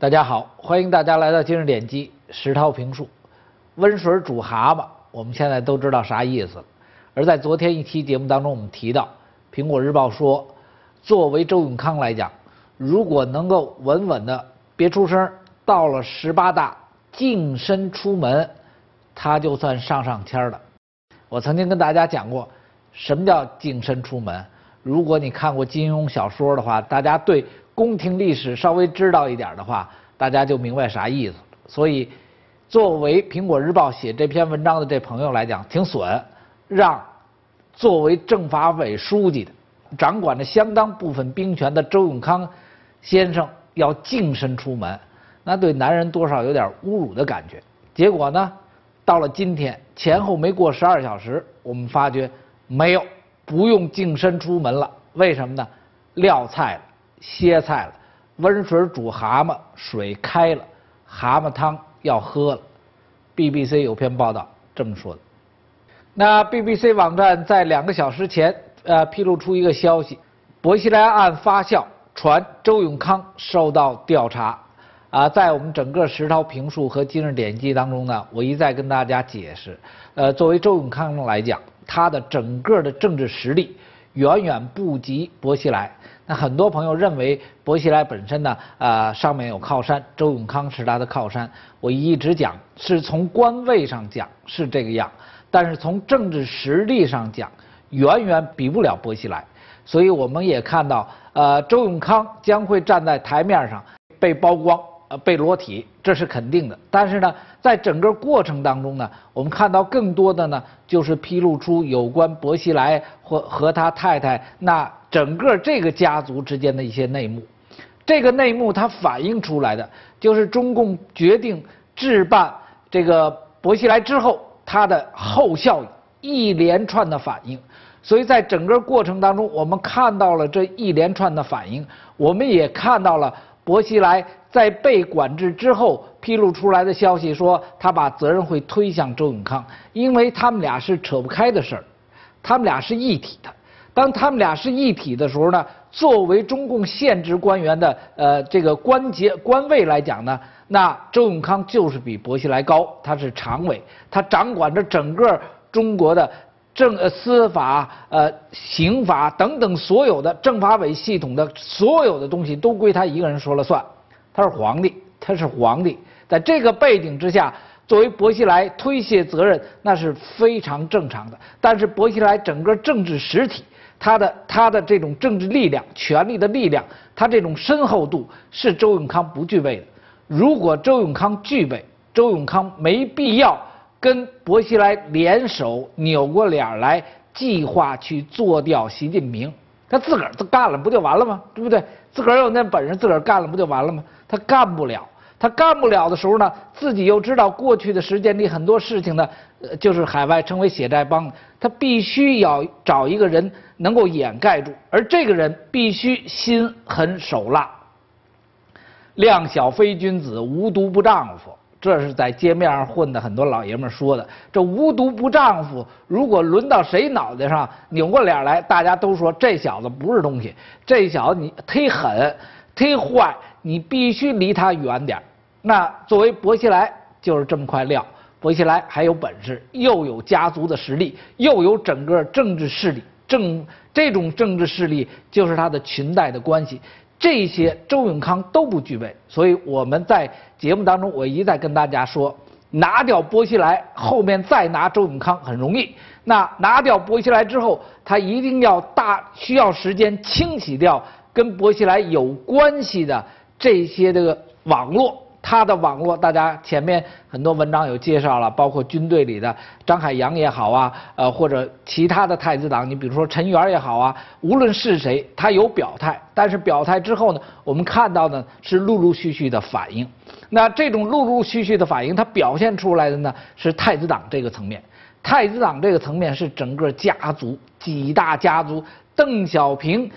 大家好，欢迎大家来到今日点击石涛评述。温水煮蛤蟆，我们现在都知道啥意思了。而在昨天一期节目当中，我们提到《苹果日报》说，作为周永康来讲，如果能够稳稳的别出声，到了十八大净身出门，他就算上上签了。我曾经跟大家讲过，什么叫净身出门？如果你看过金庸小说的话，大家对。宫廷历史稍微知道一点的话，大家就明白啥意思。所以，作为《苹果日报》写这篇文章的这朋友来讲，挺损，让作为政法委书记的、掌管着相当部分兵权的周永康先生要净身出门，那对男人多少有点侮辱的感觉。结果呢，到了今天前后没过十二小时，我们发觉没有，不用净身出门了。为什么呢？撂菜了。歇菜了，温水煮蛤蟆，水开了，蛤蟆汤要喝了。BBC 有篇报道这么说的。那 BBC 网站在两个小时前，呃，披露出一个消息：薄熙来案发酵，传周永康受到调查。啊，在我们整个十条评述和今日点击当中呢，我一再跟大家解释，呃，作为周永康来讲，他的整个的政治实力远远不及薄熙来。那很多朋友认为薄熙来本身呢，呃，上面有靠山，周永康是他的靠山。我一直讲是从官位上讲是这个样，但是从政治实力上讲，远远比不了薄熙来。所以我们也看到，呃，周永康将会站在台面上被曝光。呃，被裸体，这是肯定的。但是呢，在整个过程当中呢，我们看到更多的呢，就是披露出有关薄熙来或和他太太那整个这个家族之间的一些内幕。这个内幕它反映出来的，就是中共决定置办这个薄熙来之后，它的后效应一连串的反应。所以在整个过程当中，我们看到了这一连串的反应，我们也看到了薄熙来。在被管制之后，披露出来的消息说，他把责任会推向周永康，因为他们俩是扯不开的事儿，他们俩是一体的。当他们俩是一体的时候呢，作为中共现职官员的呃这个官阶官位来讲呢，那周永康就是比薄熙来高，他是常委，他掌管着整个中国的。政呃司法呃刑法等等所有的政法委系统的所有的东西都归他一个人说了算。他是皇帝，他是皇帝，在这个背景之下，作为薄熙来推卸责任，那是非常正常的。但是薄熙来整个政治实体，他的他的这种政治力量、权力的力量，他这种深厚度是周永康不具备的。如果周永康具备，周永康没必要跟薄熙来联手扭过脸来计划去做掉习近平，他自个儿干了不就完了吗？对不对？自个儿有那本事，自个儿干了不就完了吗？他干不了，他干不了的时候呢，自己又知道过去的时间里很多事情呢，呃，就是海外成为血债帮，他必须要找一个人能够掩盖住，而这个人必须心狠手辣，量小非君子，无毒不丈夫，这是在街面上混的很多老爷们说的。这无毒不丈夫，如果轮到谁脑袋上扭过脸来，大家都说这小子不是东西，这小子你忒狠，忒坏。你必须离他远点那作为薄熙来就是这么块料，薄熙来还有本事，又有家族的实力，又有整个政治势力，政这种政治势力就是他的裙带的关系，这些周永康都不具备。所以我们在节目当中，我一再跟大家说，拿掉薄熙来，后面再拿周永康很容易。那拿掉薄熙来之后，他一定要大需要时间清洗掉跟薄熙来有关系的。这些这个网络，他的网络，大家前面很多文章有介绍了，包括军队里的张海洋也好啊，呃或者其他的太子党，你比如说陈元也好啊，无论是谁，他有表态，但是表态之后呢，我们看到的是陆陆续续的反应。那这种陆陆续续的反应，它表现出来的呢是太子党这个层面，太子党这个层面是整个家族几大家族，邓小平，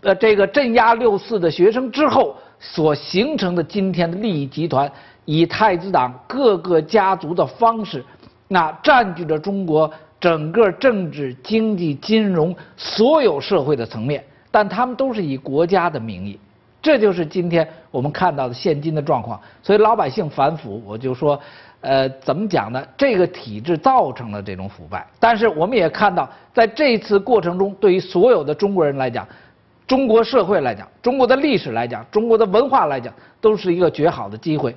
呃这个镇压六四的学生之后。所形成的今天的利益集团，以太子党各个家族的方式，那占据着中国整个政治、经济、金融所有社会的层面，但他们都是以国家的名义。这就是今天我们看到的现今的状况。所以老百姓反腐，我就说，呃，怎么讲呢？这个体制造成了这种腐败。但是我们也看到，在这次过程中，对于所有的中国人来讲，中国社会来讲，中国的历史来讲，中国的文化来讲，都是一个绝好的机会。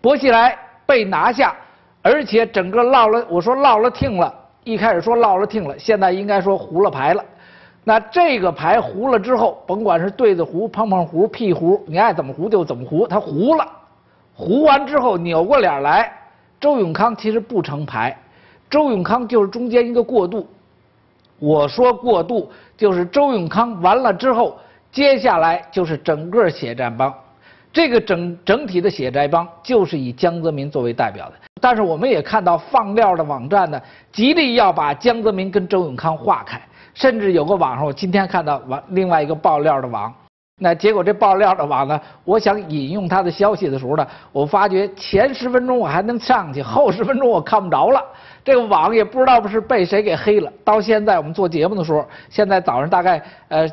薄熙来被拿下，而且整个落了，我说落了听了。一开始说落了听了，现在应该说糊了牌了。那这个牌糊了之后，甭管是对子糊、碰碰糊、屁糊，你爱怎么糊就怎么糊，它糊了。糊完之后扭过脸来，周永康其实不成牌，周永康就是中间一个过渡。我说过渡就是周永康完了之后，接下来就是整个血债帮。这个整整体的血债帮就是以江泽民作为代表的。但是我们也看到放料的网站呢，极力要把江泽民跟周永康划开，甚至有个网上，我今天看到网另外一个爆料的网，那结果这爆料的网呢，我想引用他的消息的时候呢，我发觉前十分钟我还能上去，后十分钟我看不着了，这个网也不知道是被谁给黑了。到现在我们做节目的时候，现在早上大概呃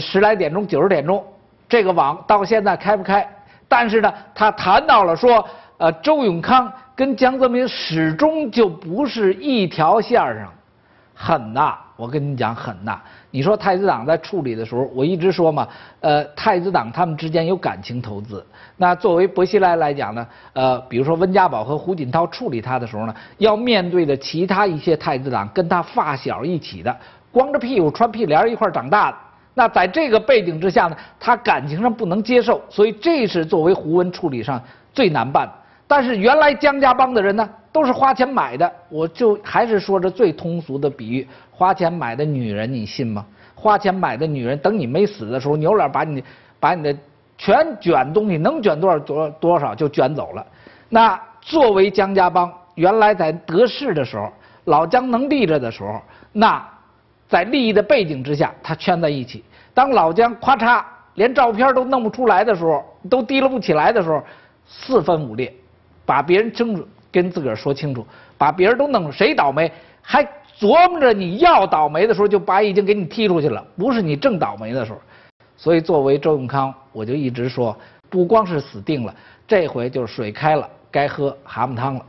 十来点钟、九十点钟，这个网到现在开不开？但是呢，他谈到了说，呃，周永康。跟江泽民始终就不是一条线上，狠呐！我跟你讲狠呐！你说太子党在处理的时候，我一直说嘛，呃，太子党他们之间有感情投资。那作为薄熙来来讲呢，呃，比如说温家宝和胡锦涛处理他的时候呢，要面对的其他一些太子党跟他发小一起的，光着屁股穿屁帘一块长大的，那在这个背景之下呢，他感情上不能接受，所以这是作为胡温处理上最难办。但是原来江家帮的人呢，都是花钱买的。我就还是说着最通俗的比喻：花钱买的女人，你信吗？花钱买的女人，等你没死的时候，扭脸把你把你的全卷东西，能卷多少多多少就卷走了。那作为江家帮，原来在得势的时候，老江能立着的时候，那在利益的背景之下，他圈在一起。当老江咔嚓连照片都弄不出来的时候，都提了不起来的时候，四分五裂。把别人清楚跟自个儿说清楚，把别人都弄谁倒霉，还琢磨着你要倒霉的时候就把已经给你踢出去了，不是你正倒霉的时候。所以作为周永康，我就一直说，不光是死定了，这回就是水开了，该喝蛤蟆汤了。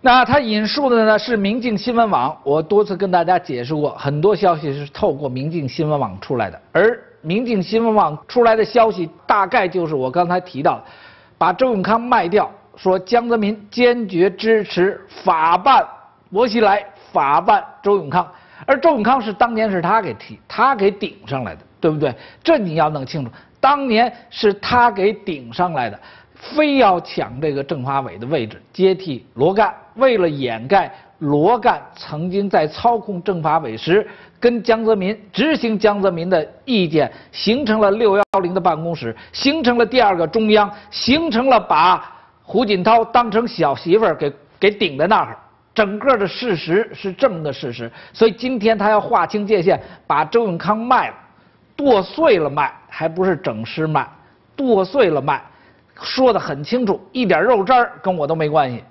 那他引述的呢是明镜新闻网，我多次跟大家解释过，很多消息是透过明镜新闻网出来的，而明镜新闻网出来的消息大概就是我刚才提到，把周永康卖掉。说江泽民坚决支持法办薄熙来，法办周永康，而周永康是当年是他给提，他给顶上来的，对不对？这你要弄清楚，当年是他给顶上来的，非要抢这个政法委的位置，接替罗干，为了掩盖罗干曾经在操控政法委时跟江泽民执行江泽民的意见，形成了六幺零的办公室，形成了第二个中央，形成了把。胡锦涛当成小媳妇儿给给顶在那儿，整个的事实是这么个事实，所以今天他要划清界限，把周永康卖了，剁碎了卖，还不是整尸卖，剁碎了卖，说的很清楚，一点肉渣跟我都没关系。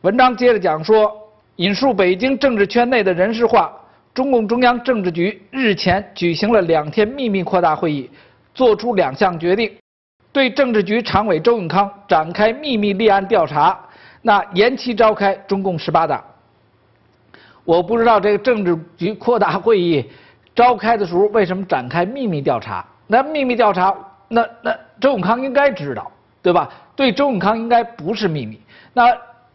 文章接着讲说，引述北京政治圈内的人士话，中共中央政治局日前举行了两天秘密扩大会议，作出两项决定。对政治局常委周永康展开秘密立案调查，那延期召开中共十八大。我不知道这个政治局扩大会议召开的时候为什么展开秘密调查？那秘密调查，那那周永康应该知道，对吧？对周永康应该不是秘密。那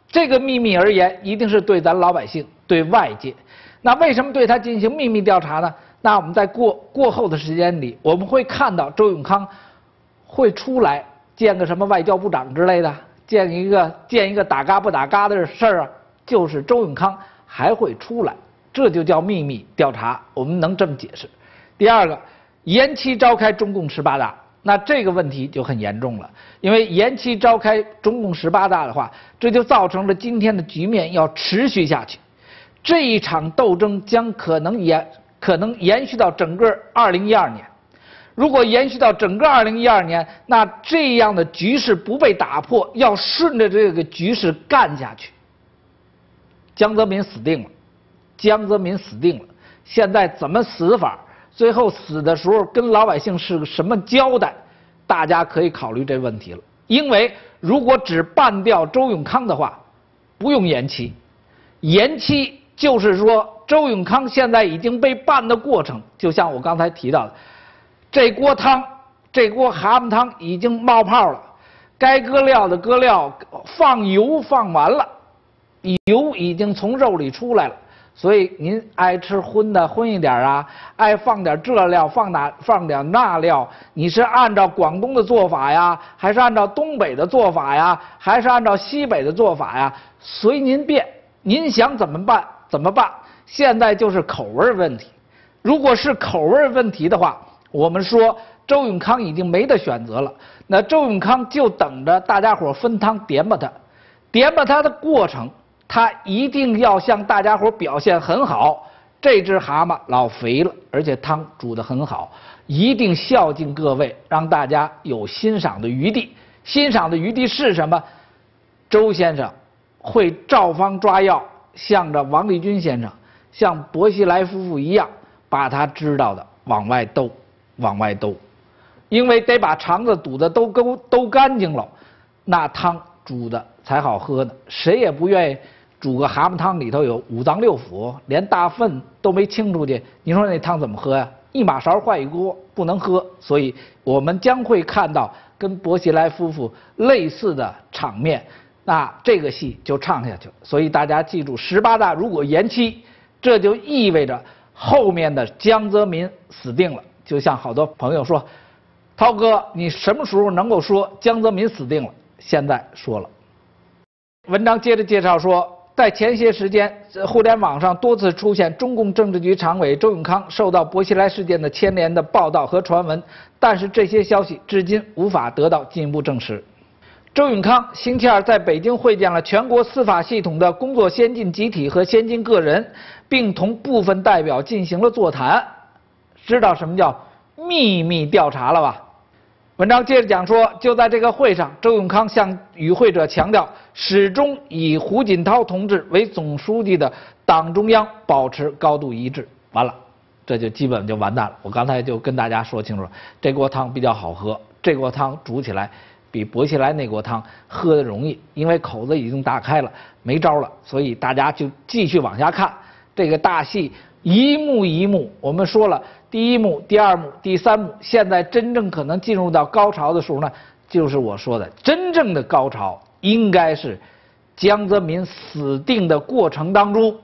这个秘密而言，一定是对咱老百姓、对外界。那为什么对他进行秘密调查呢？那我们在过过后的时间里，我们会看到周永康。会出来见个什么外交部长之类的，见一个见一个打嘎不打嘎的事儿啊，就是周永康还会出来，这就叫秘密调查，我们能这么解释。第二个，延期召开中共十八大，那这个问题就很严重了，因为延期召开中共十八大的话，这就造成了今天的局面要持续下去，这一场斗争将可能延可能延续到整个二零一二年。如果延续到整个二零一二年，那这样的局势不被打破，要顺着这个局势干下去，江泽民死定了，江泽民死定了。现在怎么死法？最后死的时候跟老百姓是个什么交代？大家可以考虑这问题了。因为如果只办掉周永康的话，不用延期，延期就是说周永康现在已经被办的过程，就像我刚才提到的，这锅汤，这锅蛤蟆汤已经冒泡了，该搁料的搁料，放油放完了，油已经从肉里出来了。所以您爱吃荤的荤一点啊，爱放点这料放哪放点那料，你是按照广东的做法呀，还是按照东北的做法呀，还是按照西北的做法呀？随您便，您想怎么办怎么办？现在就是口味问题。如果是口味问题的话，我们说周永康已经没得选择了，那周永康就等着大家伙分汤点吧他，点吧他的过程。他一定要向大家伙表现很好，这只蛤蟆老肥了，而且汤煮得很好，一定孝敬各位，让大家有欣赏的余地。欣赏的余地是什么？周先生会照方抓药，向着王立军先生，像薄熙来夫妇一样，把他知道的往外兜，往外兜，因为得把肠子堵得都勾都干净了，那汤煮的才好喝呢。谁也不愿意。煮个蛤蟆汤里头有五脏六腑，连大粪都没清出去，你说那汤怎么喝呀？一马勺换一锅，不能喝。所以我们将会看到跟薄熙来夫妇类似的场面，那这个戏就唱下去。所以大家记住，十八大如果延期，这就意味着后面的江泽民死定了。就像好多朋友说，涛哥，你什么时候能够说江泽民死定了？现在说了。文章接着介绍说。在前些时间，互联网上多次出现中共政治局常委周永康受到薄熙来事件的牵连的报道和传闻，但是这些消息至今无法得到进一步证实。周永康星期二在北京会见了全国司法系统的工作先进集体和先进个人，并同部分代表进行了座谈。知道什么叫秘密调查了吧？文章接着讲说，就在这个会上，周永康向与会者强调，始终以胡锦涛同志为总书记的党中央保持高度一致。完了，这就基本就完蛋了。我刚才就跟大家说清楚了，这锅汤比较好喝，这锅汤煮起来比薄熙来那锅汤喝的容易，因为口子已经打开了，没招了。所以大家就继续往下看这个大戏。一幕一幕，我们说了，第一幕、第二幕、第三幕，现在真正可能进入到高潮的时候呢，就是我说的真正的高潮，应该是江泽民死定的过程当中，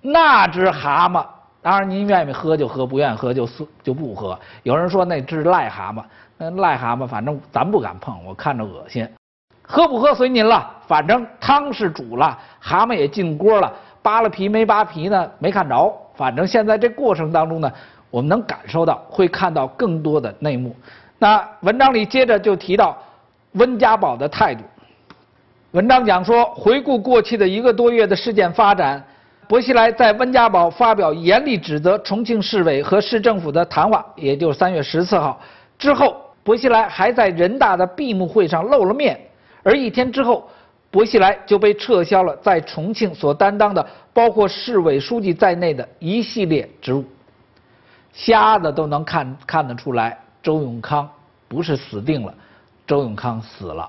那只蛤蟆，当然您愿意喝就喝，不愿意喝就就不喝。有人说那只癞蛤蟆，那癞蛤蟆反正咱不敢碰，我看着恶心，喝不喝随您了，反正汤是煮了，蛤蟆也进锅了，扒了皮没扒皮呢，没看着。反正现在这过程当中呢，我们能感受到，会看到更多的内幕。那文章里接着就提到温家宝的态度。文章讲说，回顾过去的一个多月的事件发展，薄熙来在温家宝发表严厉指责重庆市委和市政府的谈话，也就是三月十四号之后，薄熙来还在人大的闭幕会上露了面，而一天之后。薄熙来就被撤销了在重庆所担当的包括市委书记在内的一系列职务。瞎子都能看看得出来，周永康不是死定了，周永康死了，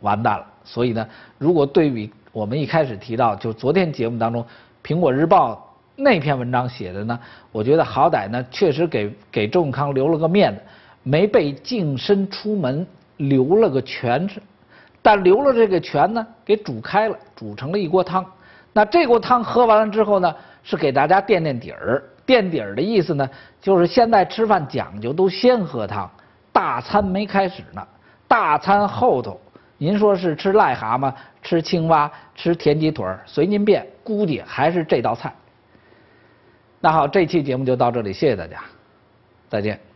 完蛋了。所以呢，如果对比我们一开始提到，就昨天节目当中《苹果日报》那篇文章写的呢，我觉得好歹呢，确实给给周永康留了个面子，没被净身出门，留了个全但留了这个全呢，给煮开了，煮成了一锅汤。那这锅汤喝完了之后呢，是给大家垫垫底儿。垫底儿的意思呢，就是现在吃饭讲究都先喝汤，大餐没开始呢。大餐后头，您说是吃癞蛤蟆、吃青蛙、吃田鸡腿儿，随您便。估计还是这道菜。那好，这期节目就到这里，谢谢大家，再见。